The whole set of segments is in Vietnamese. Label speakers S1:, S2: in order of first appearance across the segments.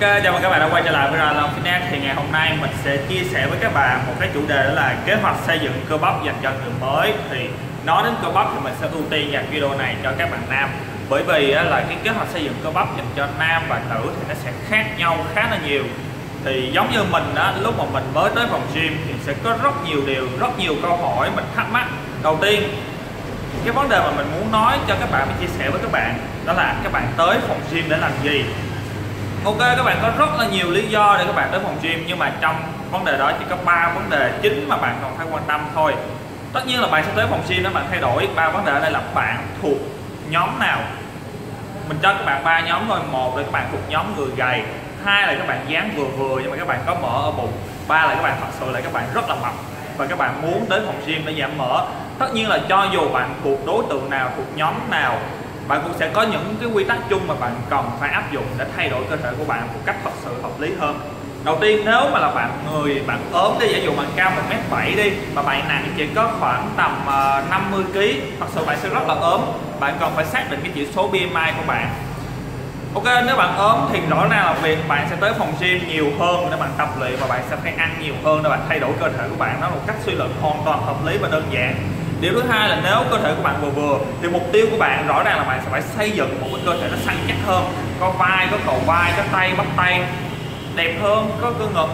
S1: Ok, chào mừng các bạn đã quay trở lại với Long Fitness Thì ngày hôm nay mình sẽ chia sẻ với các bạn một cái chủ đề đó là kế hoạch xây dựng cơ bắp dành cho người mới. Thì nói đến cơ bắp thì mình sẽ ưu tiên dành video này cho các bạn nam. Bởi vì là cái kế hoạch xây dựng cơ bắp dành cho nam và nữ thì nó sẽ khác nhau khá là nhiều. Thì giống như mình đó, lúc mà mình mới tới phòng gym thì sẽ có rất nhiều điều rất nhiều câu hỏi mình thắc mắc. Đầu tiên cái vấn đề mà mình muốn nói cho các bạn mình chia sẻ với các bạn đó là các bạn tới phòng gym để làm gì? Ok, các bạn có rất là nhiều lý do để các bạn tới phòng gym, nhưng mà trong vấn đề đó chỉ có ba vấn đề chính mà bạn cần phải quan tâm thôi. Tất nhiên là bạn sẽ tới phòng gym đó bạn thay đổi. Ba vấn đề ở đây là bạn thuộc nhóm nào? Mình cho các bạn ba nhóm thôi. Một là các bạn thuộc nhóm người gầy. Hai là các bạn dáng vừa vừa, nhưng mà các bạn có mỡ ở bụng. Ba là các bạn thật sự là các bạn rất là mập và các bạn muốn đến phòng gym để giảm mỡ. Tất nhiên là cho dù bạn thuộc đối tượng nào, thuộc nhóm nào bạn cũng sẽ có những cái quy tắc chung mà bạn cần phải áp dụng để thay đổi cơ thể của bạn một cách thật sự hợp lý hơn. Đầu tiên, nếu mà là bạn người, bạn ốm đi, giả dụ bạn cao một m bảy đi, mà bạn nặng chỉ có khoảng tầm ờ, 50 kg thật sự bạn sẽ rất là ốm. Bạn cần phải xác định cái chỉ số BMI của bạn. Ok, nếu bạn ốm thì rõ ràng là việc bạn sẽ tới phòng gym nhiều hơn để bạn tập luyện và bạn sẽ phải ăn nhiều hơn để bạn thay đổi cơ thể của bạn. Nó một cách suy luận hoàn toàn hợp lý và đơn giản điều thứ hai là nếu cơ thể của bạn vừa vừa, thì mục tiêu của bạn rõ ràng là bạn sẽ phải xây dựng một cái cơ thể nó săn chắc hơn. Có vai, có cầu vai, có tay, bắp tay, đẹp hơn, có cơ ngực,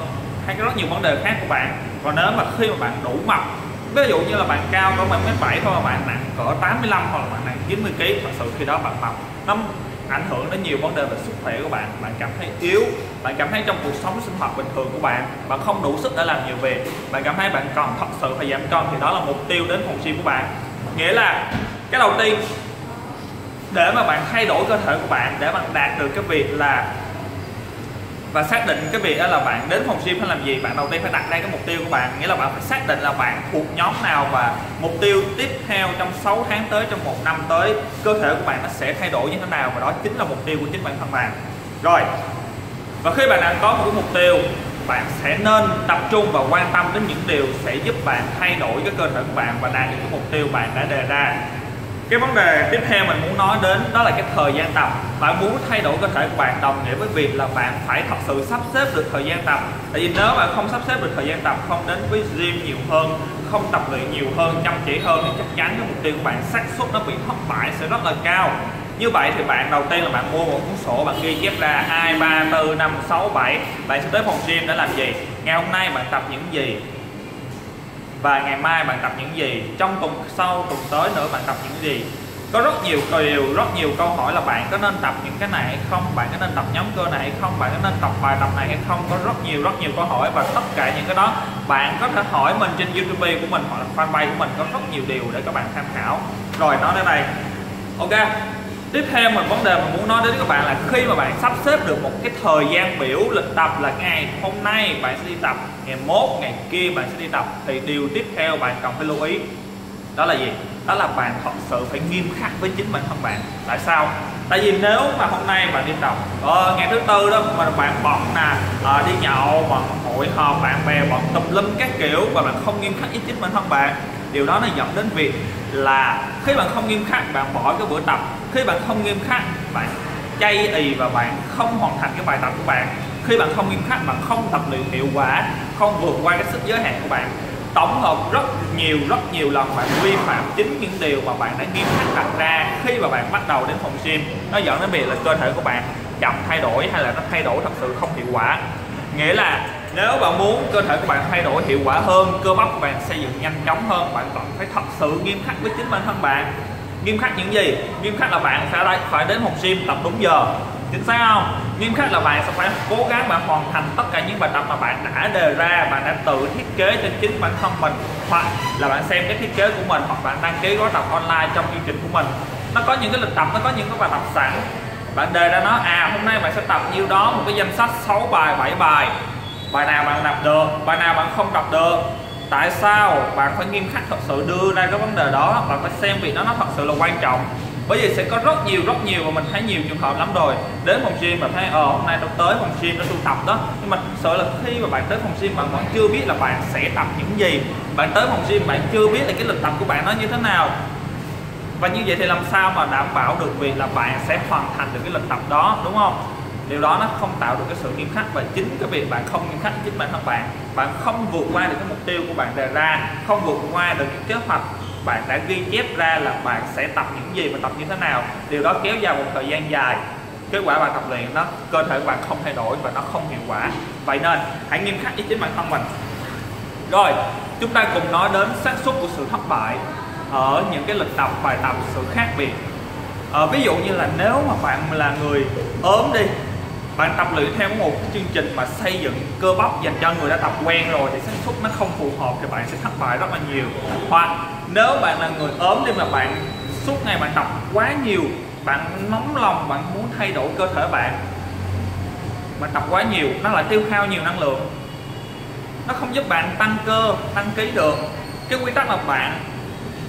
S1: hay có rất nhiều vấn đề khác của bạn. Còn nếu mà khi mà bạn đủ mập, ví dụ như là bạn cao có mét bảy thôi mà bạn nặng cỡ 85 hoặc là bạn nặng 90 kg thật sự khi đó bạn mập. Nó ảnh hưởng đến nhiều vấn đề về sức khỏe của bạn. Bạn cảm thấy yếu, bạn cảm thấy trong cuộc sống sinh hoạt bình thường của bạn bạn không đủ sức để làm nhiều việc, bạn cảm thấy bạn còn thật sự phải giảm cân thì đó là mục tiêu đến phòng gym của bạn. Nghĩa là cái đầu tiên, để mà bạn thay đổi cơ thể của bạn, để bạn đạt được cái việc là và xác định cái việc đó là bạn đến phòng gym phải làm gì, bạn đầu tiên phải đặt ra cái mục tiêu của bạn. Nghĩa là bạn phải xác định là bạn thuộc nhóm nào và mục tiêu tiếp theo trong 6 tháng tới, trong một năm tới, cơ thể của bạn nó sẽ thay đổi như thế nào và đó chính là mục tiêu của chính bản thân bạn. Rồi, và khi bạn đã có một cái mục tiêu, bạn sẽ nên tập trung và quan tâm đến những điều sẽ giúp bạn thay đổi cái cơ thể của bạn và đạt được cái mục tiêu bạn đã đề ra cái vấn đề tiếp theo mình muốn nói đến đó là cái thời gian tập. Bạn muốn thay đổi cơ thể của bạn đồng nghĩa với việc là bạn phải thật sự sắp xếp được thời gian tập. Tại vì nếu bạn không sắp xếp được thời gian tập không đến với gym nhiều hơn không tập luyện nhiều hơn chăm chỉ hơn thì chắc chắn cái mục tiêu của bạn xác suất nó bị thất bại sẽ rất là cao. Như vậy thì bạn đầu tiên là bạn mua một cuốn sổ bạn ghi chép ra 2, 3, 4, 5, 6, 7 Bạn sẽ tới phòng gym để làm gì? Ngày hôm nay bạn tập những gì? Và ngày mai bạn tập những gì? Trong tuần sau, tuần tới nữa bạn tập những gì? Có rất nhiều điều, rất nhiều câu hỏi là bạn có nên tập những cái này hay không? Bạn có nên tập nhóm cơ này hay không? Bạn có nên tập bài tập này hay không? Có rất nhiều rất nhiều câu hỏi và tất cả những cái đó bạn có thể hỏi mình trên youtube của mình hoặc là fanpage của mình. Có rất nhiều điều để các bạn tham khảo. Rồi, nói đến đây. Ok tiếp theo một vấn đề mà muốn nói đến các bạn là khi mà bạn sắp xếp được một cái thời gian biểu lịch tập là ngày hôm nay bạn sẽ đi tập ngày mốt ngày kia bạn sẽ đi tập thì điều tiếp theo bạn cần phải lưu ý đó là gì? Đó là bạn thật sự phải nghiêm khắc với chính bản thân bạn. Tại sao? Tại vì nếu mà hôm nay bạn đi tập ờ, ngày thứ tư đó mà bạn bận nè à, đi nhậu bận hội họp bạn bè bận tùm lum các kiểu và bạn không nghiêm khắc với chính bản thân bạn điều đó nó dẫn đến việc là khi bạn không nghiêm khắc, bạn bỏ cái bữa tập. Khi bạn không nghiêm khắc, bạn chay ì và bạn không hoàn thành cái bài tập của bạn. Khi bạn không nghiêm khắc, bạn không tập luyện hiệu quả, không vượt qua cái sức giới hạn của bạn. Tổng hợp rất nhiều rất nhiều lần bạn vi phạm chính những điều mà bạn đã nghiêm khắc đặt ra khi mà bạn bắt đầu đến phòng gym. Nó dẫn đến việc là cơ thể của bạn chậm thay đổi hay là nó thay đổi thật sự không hiệu quả. Nghĩa là nếu bạn muốn cơ thể của bạn thay đổi hiệu quả hơn, cơ bắp của bạn xây dựng nhanh chóng hơn, bạn cần phải thật sự nghiêm khắc với chính bản thân bạn. Nghiêm khắc những gì? Nghiêm khắc là bạn phải phải đến phòng gym tập đúng giờ. Chính xác không? Nghiêm khắc là bạn sẽ phải cố gắng bạn hoàn thành tất cả những bài tập mà bạn đã đề ra, bạn đã tự thiết kế cho chính bản thân mình, hoặc là bạn xem cái thiết kế của mình, hoặc bạn đăng ký gói tập online trong chương trình của mình. Nó có những cái lịch tập, nó có những cái bài tập sẵn. Bạn đề ra nó à hôm nay bạn sẽ tập nhiêu đó, một cái danh sách 6 bài 7 bài bài nào bạn tập được? Bài nào bạn không tập được? Tại sao bạn phải nghiêm khắc thật sự đưa ra cái vấn đề đó bạn phải xem việc đó nó thật sự là quan trọng? Bởi vì sẽ có rất nhiều rất nhiều và mình thấy nhiều trường hợp lắm rồi. Đến phòng gym mà thấy ờ hôm nay tôi tới phòng gym để tôi tập đó. Nhưng mà sợ là khi mà bạn tới phòng gym bạn vẫn chưa biết là bạn sẽ tập những gì. Bạn tới phòng gym bạn chưa biết là cái lịch tập của bạn nó như thế nào. Và như vậy thì làm sao mà đảm bảo được việc là bạn sẽ hoàn thành được cái lịch tập đó, đúng không? Điều đó nó không tạo được cái sự nghiêm khắc và chính cái việc bạn không nghiêm khắc chính bản thân bạn. Bạn không vượt qua được cái mục tiêu của bạn đề ra không vượt qua được cái kế hoạch bạn đã ghi chép ra là bạn sẽ tập những gì và tập như thế nào. Điều đó kéo dài một thời gian dài. Kết quả bạn tập luyện nó cơ thể của bạn không thay đổi và nó không hiệu quả. Vậy nên hãy nghiêm khắc với chính bản thân mình. Rồi chúng ta cùng nói đến xác suất của sự thất bại ở những cái lịch tập bài tập sự khác biệt. À, ví dụ như là nếu mà bạn là người ốm đi bạn tập luyện theo một chương trình mà xây dựng cơ bắp dành cho người đã tập quen rồi thì xác suất nó không phù hợp thì bạn sẽ thất bại rất là nhiều. Hoặc nếu bạn là người ốm đi mà bạn suốt ngày bạn tập quá nhiều, bạn nóng lòng, bạn muốn thay đổi cơ thể bạn bạn tập quá nhiều, nó lại tiêu hao nhiều năng lượng. Nó không giúp bạn tăng cơ, tăng ký được. Cái quy tắc là bạn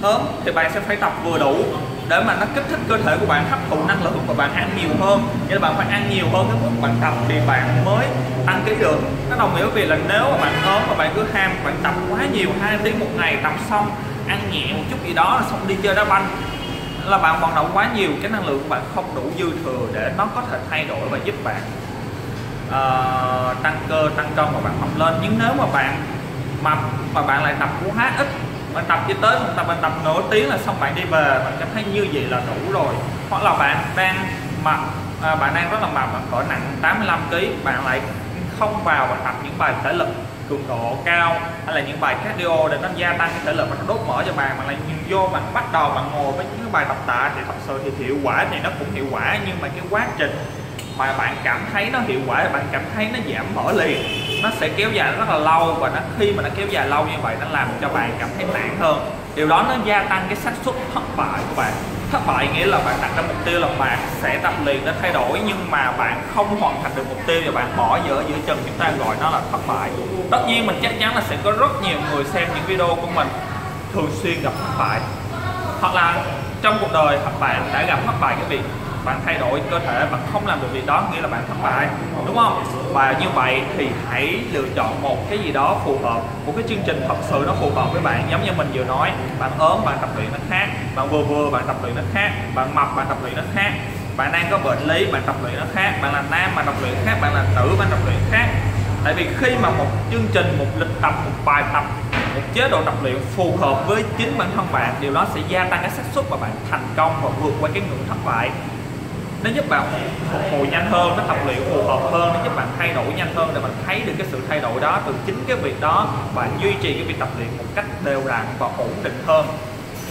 S1: ốm thì bạn sẽ phải tập vừa đủ để mà nó kích thích cơ thể của bạn hấp thụ năng lượng và bạn ăn nhiều hơn. Nghĩa là bạn phải ăn nhiều hơn cái mức bạn tập thì bạn mới tăng ký được. Nó đồng nghĩa với việc là nếu mà bạn ốm mà bạn cứ ham bạn tập quá nhiều hai tiếng một ngày tập xong ăn nhẹ một chút gì đó là xong đi chơi đá banh là bạn vận động quá nhiều cái năng lượng của bạn không đủ dư thừa để nó có thể thay đổi và giúp bạn uh, tăng cơ tăng cân và bạn mập lên. Nhưng nếu mà bạn mập mà bạn lại tập quá ít bạn tập cho tới tập bạn tập nửa tiếng là xong bạn đi về bạn cảm thấy như vậy là đủ rồi. Hoặc là bạn đang mập à, bạn đang rất là mập bạn cỡ nặng 85 kg bạn lại không vào và tập những bài thể lực cường độ cao hay là những bài cardio để nó gia tăng cái thể lực và nó đốt mỡ cho bạn mà lại nhìn vô bạn bắt đầu bạn ngồi với những bài tập tạ thì thật sự thì hiệu quả thì nó cũng hiệu quả nhưng mà cái quá trình mà bạn cảm thấy nó hiệu quả bạn cảm thấy nó giảm mỡ liền nó sẽ kéo dài rất là lâu và nó khi mà nó kéo dài lâu như vậy nó làm cho bạn cảm thấy nản hơn. Điều đó nó gia tăng cái xác suất thất bại của bạn. Thất bại nghĩa là bạn đặt ra mục tiêu là bạn sẽ tập luyện để thay đổi, nhưng mà bạn không hoàn thành được mục tiêu và bạn bỏ dở giữa chừng. Chúng ta gọi nó là thất bại. Tất nhiên mình chắc chắn là sẽ có rất nhiều người xem những video của mình thường xuyên gặp thất bại. Hoặc là trong cuộc đời bạn đã gặp thất bại cái việc bạn thay đổi cơ thể bạn không làm được việc đó, nghĩa là bạn thất bại, đúng không? Và như vậy thì hãy lựa chọn một cái gì đó phù hợp, một cái chương trình thật sự nó phù hợp với bạn. Giống như mình vừa nói, bạn ốm, bạn tập luyện nó khác, bạn vừa vừa, bạn tập luyện nó khác, bạn mập, bạn tập luyện nó khác, bạn đang có bệnh lý, bạn tập luyện nó khác, bạn là nam, bạn tập luyện khác, bạn là nữ, bạn tập luyện khác. Tại vì khi mà một chương trình, một lịch tập, một bài tập, một chế độ tập luyện phù hợp với chính bản thân bạn, điều đó sẽ gia tăng cái xác suất mà bạn thành công và vượt qua cái ngưỡng thất bại nó giúp bạn phục hồi nhanh hơn, nó tập luyện phù hợp hơn, nó giúp bạn thay đổi nhanh hơn để bạn thấy được cái sự thay đổi đó từ chính cái việc đó. Bạn duy trì cái việc tập luyện một cách đều đặn và ổn định hơn.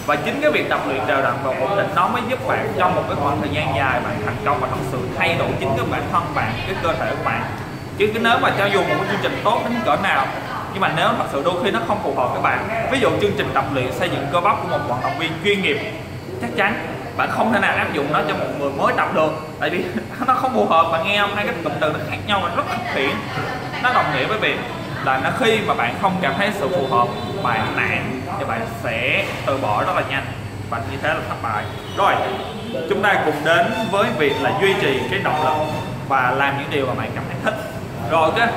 S1: Và chính cái việc tập luyện đều đặn và ổn định nó mới giúp bạn trong một cái khoảng thời gian dài bạn thành công và thật sự thay đổi chính cái bản thân bạn, cái cơ thể của bạn. Chứ cái nếu mà cho dù một cái chương trình tốt đến cỡ nào, nhưng mà nếu thật sự đôi khi nó không phù hợp với bạn, ví dụ chương trình tập luyện xây dựng cơ bắp của một vận động viên chuyên nghiệp, chắc chắn bạn không thể nào áp dụng nó cho một người mới tập được. Tại vì nó không phù hợp bạn nghe không hai cái cụm từ nó khác nhau mà rất thực tiễn nó đồng nghĩa với việc là nó khi mà bạn không cảm thấy sự phù hợp, bạn nản thì bạn sẽ từ bỏ rất là nhanh và như thế là thất bại. Rồi, chúng ta cùng đến với việc là duy trì cái động lực và làm những điều mà bạn cảm thấy thích. Rồi cái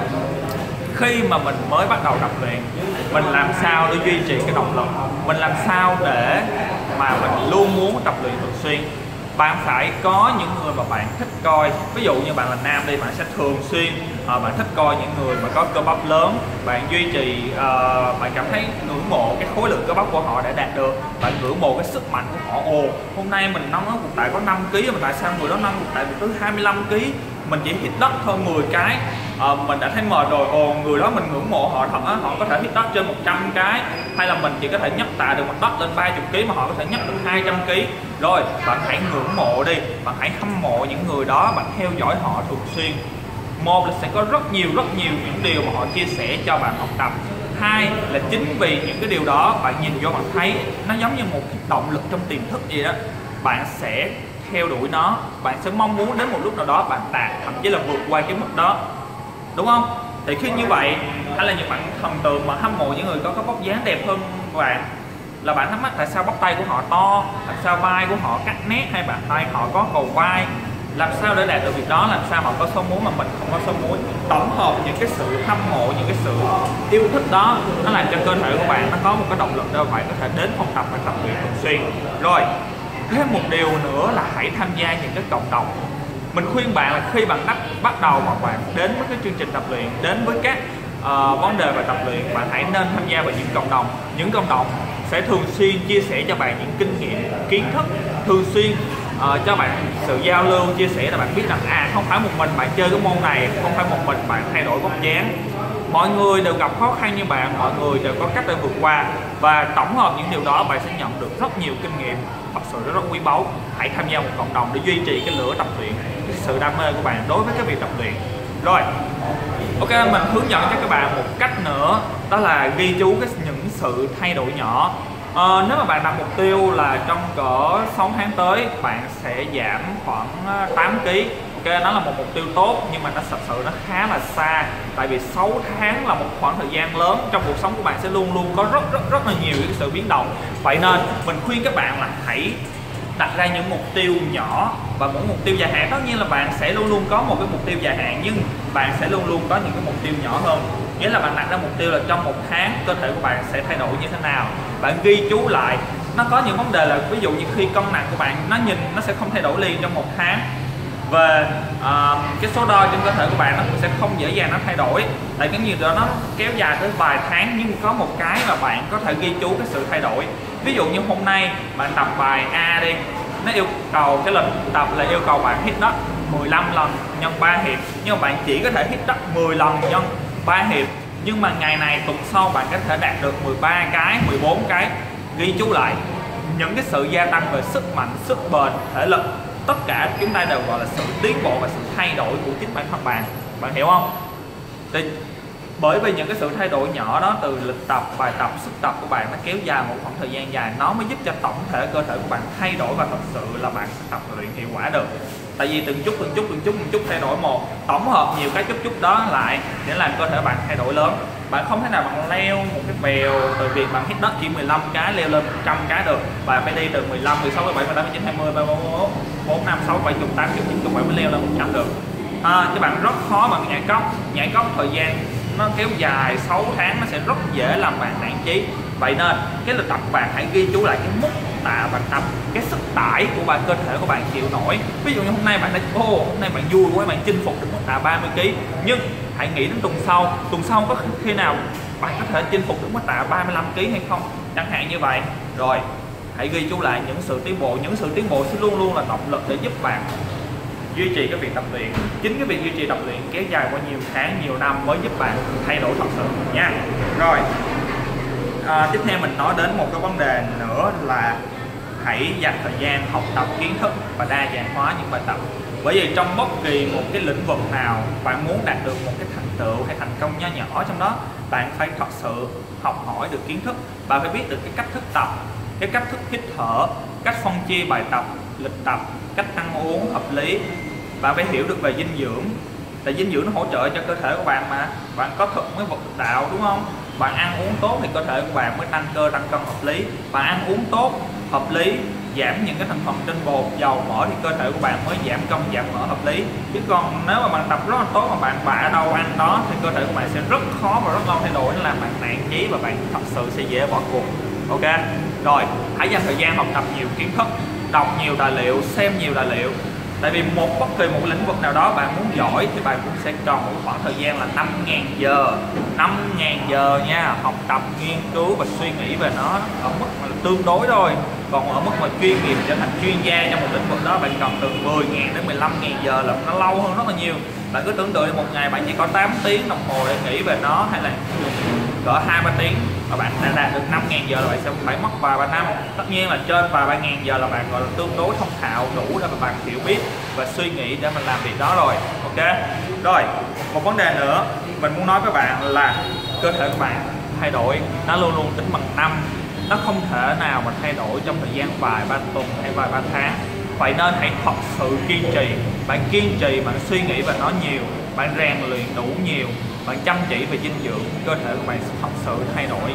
S1: khi mà mình mới bắt đầu tập luyện, mình làm sao để duy trì cái động lực? Mình làm sao để mà mình luôn muốn tập luyện thường xuyên. Bạn phải có những người mà bạn thích coi. Ví dụ như bạn là nam đi bạn sẽ thường xuyên uh, bạn thích coi những người mà có cơ bắp lớn. Bạn duy trì uh, bạn cảm thấy ngưỡng mộ cái khối lượng cơ bắp của họ đã đạt được. Bạn ngưỡng mộ cái sức mạnh của họ. Ồ hôm nay mình nâng cục tại có 5 kg mà tại sao người đó nâng cục tại được tới 25 kg mình chỉ hit đất hơn 10 cái. Uh, mình đã thấy mệt rồi. Ồ người đó mình ngưỡng mộ họ thật á. Họ có thể hit đất trên 100 cái hay là mình chỉ có thể nhấc tạ được mặt đất lên 30 kg mà họ có thể nhấc được 200 kg rồi, bạn hãy ngưỡng mộ đi. Bạn hãy hâm mộ những người đó. Bạn theo dõi họ thường xuyên. Một là sẽ có rất nhiều rất nhiều những điều mà họ chia sẻ cho bạn học tập. Hai là chính vì những cái điều đó, bạn nhìn vô bạn thấy nó giống như một cái động lực trong tiềm thức gì đó. Bạn sẽ theo đuổi nó. Bạn sẽ mong muốn đến một lúc nào đó bạn đạt, thậm chí là vượt qua cái mức đó. Đúng không? Thì khi như vậy hay là những bạn thần tượng mà hâm mộ những người có cái bóc dáng đẹp hơn bạn, là bạn thắc mắc tại sao bắp tay của họ to tại sao vai của họ cắt nét, hay bàn tay họ có cầu vai? Làm sao để đạt được việc đó? Làm sao họ có số muốn mà mình không có số muốn tổng hợp những cái sự hâm mộ, những cái sự yêu thích đó, nó làm cho cơ thể của bạn nó có một cái động lực để bạn có thể đến phòng tập và tập luyện thường xuyên. Rồi, thêm một điều nữa là hãy tham gia những cái cộng đồng. Mình khuyên bạn là khi bạn bắt bắt đầu mà bạn đến với cái chương trình tập luyện, đến với các uh, vấn đề về tập luyện bạn hãy nên tham gia vào những cộng đồng. Những cộng đồng sẽ thường xuyên chia sẻ cho bạn những kinh nghiệm kiến thức thường xuyên. Uh, cho bạn sự giao lưu chia sẻ là bạn biết rằng à không phải một mình bạn chơi cái môn này không phải một mình bạn thay đổi vóc dáng. Mọi người đều gặp khó khăn như bạn mọi người đều có cách để vượt qua. Và tổng hợp những điều đó bạn sẽ nhận được rất nhiều kinh nghiệm. Thật sự rất, rất quý báu. Hãy tham gia một cộng đồng để duy trì cái lửa tập luyện cái sự đam mê của bạn đối với cái việc tập luyện. Rồi ok mình hướng dẫn cho các bạn một cách nữa đó là ghi chú cái những sự thay đổi nhỏ. À, nếu mà bạn đặt mục tiêu là trong cỡ 6 tháng tới bạn sẽ giảm khoảng ờ, 8 kg ok nó là một mục tiêu tốt nhưng mà nó thật sự nó khá là xa. Tại vì 6 tháng là một khoảng thời gian lớn trong cuộc sống của bạn sẽ luôn luôn có rất rất rất là nhiều cái sự biến động. Vậy nên mình khuyên các bạn là hãy đặt ra những mục tiêu nhỏ và mỗi mục tiêu dài hạn. Tất nhiên là bạn sẽ luôn luôn có một cái mục tiêu dài hạn, nhưng bạn sẽ luôn luôn có những cái mục tiêu nhỏ hơn. Nghĩa là bạn đặt ra mục tiêu là trong một tháng, cơ thể của bạn sẽ thay đổi như thế nào. Bạn ghi chú lại, nó có những vấn đề là ví dụ như khi cân nặng của bạn, nó nhìn, nó sẽ không thay đổi liền trong một tháng về uh, ờ, cái số đo trên cơ thể của bạn nó cũng sẽ không dễ dàng nó thay đổi. Tại cái nhiệt đó nó kéo dài tới vài tháng nhưng có một cái mà bạn có thể ghi chú cái sự thay đổi. Ví dụ như hôm nay bạn tập bài A đi nó yêu cầu cái lần tập là yêu cầu bạn hit đất 15 lần nhân 3 hiệp. Nhưng mà bạn chỉ có thể hit đất 10 lần nhân 3 hiệp. Nhưng mà ngày này tuần sau bạn có thể đạt được 13 cái 14 cái. Ghi chú lại những cái sự gia tăng về sức mạnh sức bền thể lực tất cả chúng ta đều gọi là sự tiến bộ và sự thay đổi của chính bản thân bạn. Bạn hiểu không? Thì bởi vì những cái sự thay đổi nhỏ đó từ lịch tập, bài tập, sức tập của bạn nó kéo dài một khoảng thời gian dài, nó mới giúp cho tổng thể cơ thể của bạn thay đổi và thật sự là bạn sẽ tập luyện hiệu quả được. Tại vì từng chút từng chút từng chút từng chút thay đổi một, tổng hợp nhiều cái chút chút đó lại để làm cơ thể bạn thay đổi lớn. Bạn không thể nào bạn leo một cái bèo từ việc bạn hit đất chỉ 15 cái leo lên 100 cái được. Bạn phải đi từ 15 16 17 18 19 20 31 4 5 6 7 8 9 10 11 leo lên 100 được. À, các bạn rất khó bằng nhảy cốc. Nhảy cốc thời gian nó kéo dài 6 tháng nó sẽ rất dễ làm bạn nản chí. Vậy nên cái lịch tập bạn hãy ghi chú lại cái mức tạ bạn tập cái sức tải của bạn cơ thể của bạn chịu nổi. Ví dụ như hôm nay bạn đã ô hôm nay bạn vui quá bạn chinh phục được mức tạ 30 kg nhưng hãy nghĩ đến tuần sau. Tuần sau có khi nào bạn có thể chinh phục được mức tạ 35 kg hay không? Chẳng hạn như vậy. Rồi hãy ghi chú lại những sự tiến bộ những sự tiến bộ sẽ luôn luôn là động lực để giúp bạn duy trì cái việc tập luyện. Chính cái việc duy trì tập luyện kéo dài qua nhiều tháng nhiều năm mới giúp bạn thay đổi thật sự nha. Rồi à, tiếp theo mình nói đến một cái vấn đề nữa là hãy dành thời gian học tập kiến thức và đa dạng hóa những bài tập. Bởi vì trong bất kỳ một cái lĩnh vực nào bạn muốn đạt được một cái thành tựu hay thành công nho nhỏ trong đó bạn phải thật sự học hỏi được kiến thức. Bạn phải biết được cái cách thức tập cái cách thức hít thở, cách phân chia bài tập, lịch tập, cách ăn uống hợp lý. Bạn phải hiểu được về dinh dưỡng, tại dinh dưỡng nó hỗ trợ cho cơ thể của bạn mà. Bạn có thực mới vật đạo, đúng không? Bạn ăn uống tốt thì cơ thể của bạn mới tăng cơ, tăng cân hợp lý. Bạn ăn uống tốt, hợp lý, giảm những cái thành phần tinh bột, dầu, mỡ thì cơ thể của bạn mới giảm cân, giảm mỡ hợp lý. Chứ còn nếu mà bạn tập rất là tốt mà bạn bạ đâu ăn đó, thì cơ thể của bạn sẽ rất khó và rất lâu thay đổi, nên làm bạn nản chí và bạn thật sự sẽ dễ bỏ cuộc. Ok? Rồi, hãy dành thời gian học tập nhiều kiến thức, đọc nhiều tài liệu, xem nhiều tài liệu. Tại vì một bất kỳ một lĩnh vực nào đó bạn muốn giỏi thì bạn cũng sẽ cần một khoảng thời gian là 5.000 giờ. 5.000 giờ nha, học tập, nghiên cứu và suy nghĩ về nó ở mức là tương đối thôi. Còn ở mức mà chuyên nghiệp, trở thành chuyên gia trong một lĩnh vực đó, bạn cần từ 10.000 đến 15.000 giờ là nó lâu hơn rất là nhiều. Bạn cứ tưởng tượng một ngày bạn chỉ có 8 tiếng đồng hồ để nghĩ về nó hay là cỡ hai, ba tiếng và bạn đã đạt được 5.000 giờ là bạn sẽ phải mất vài, ba năm. Tất nhiên là trên vài, ba ngàn giờ là bạn, gọi là, tương đối thông thạo đủ để mà bạn hiểu biết và suy nghĩ để mình làm việc đó rồi, ok? Rồi, một vấn đề nữa mình muốn nói với bạn là cơ thể của bạn thay đổi, nó luôn luôn tính bằng năm. Nó không thể nào mà thay đổi trong thời gian vài, ba tuần hay vài, ba tháng. Vậy nên hãy thật sự kiên trì. Bạn kiên trì, bạn suy nghĩ và nói nhiều, bạn rèn luyện đủ nhiều bạn chăm chỉ về dinh dưỡng cơ thể của bạn sẽ thật sự thay đổi.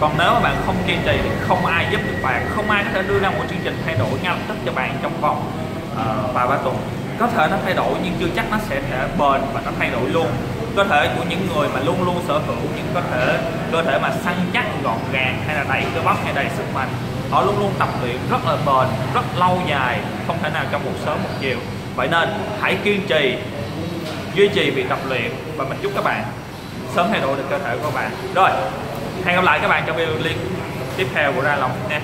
S1: Còn nếu mà bạn không kiên trì thì không ai giúp được bạn không ai có thể đưa ra một chương trình thay đổi ngay lập tức cho bạn trong vòng uh, vài ba tuần có thể nó thay đổi nhưng chưa chắc nó sẽ thể bền và nó thay đổi luôn. Cơ thể của những người mà luôn luôn sở hữu những cơ thể cơ thể mà săn chắc gọn gàng hay là đầy cơ bắp hay đầy sức mạnh họ luôn luôn tập luyện rất là bền rất lâu dài không thể nào trong một sớm một chiều. Vậy nên hãy kiên trì duy trì việc tập luyện và mình chúc các bạn sớm thay đổi được cơ thể của các bạn. Rồi, hẹn gặp lại các bạn trong video clip tiếp theo của ra lòng nha.